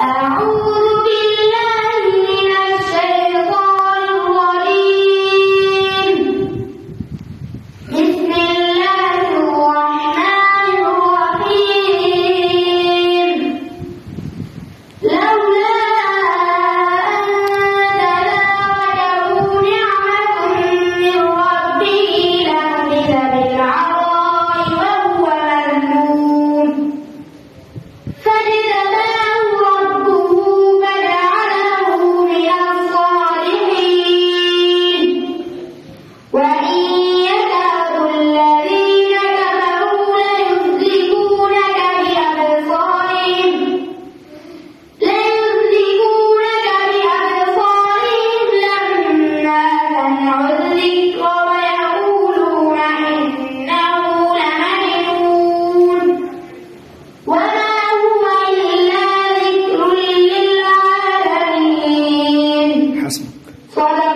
أعوذ mismo. Father,